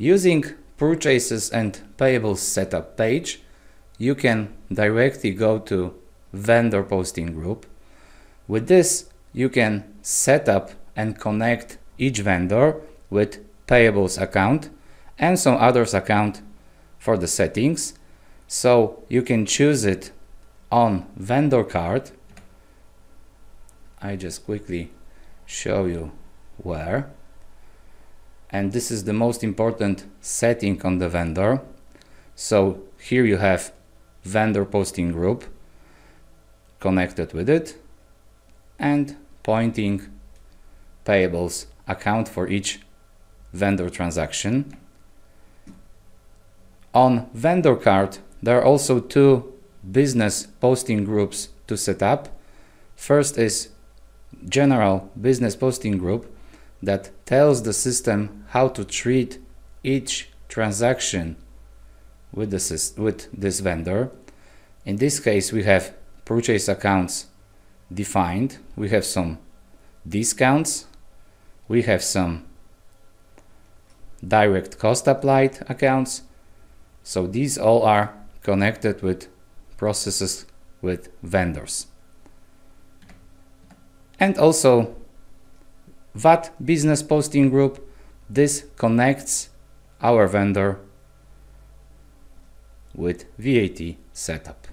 Using purchases and payables setup page, you can directly go to vendor posting group. With this, you can set up and connect each vendor with payables account and some others account for the settings. So you can choose it on vendor card. I just quickly show you where and this is the most important setting on the vendor. So here you have vendor posting group connected with it and pointing payables account for each vendor transaction. On vendor card there are also two business posting groups to set up. First is general business posting group that tells the system how to treat each transaction with, the, with this vendor. In this case, we have purchase accounts defined. We have some discounts. We have some direct cost applied accounts. So these all are connected with processes with vendors. And also VAT business posting group. This connects our vendor with VAT setup.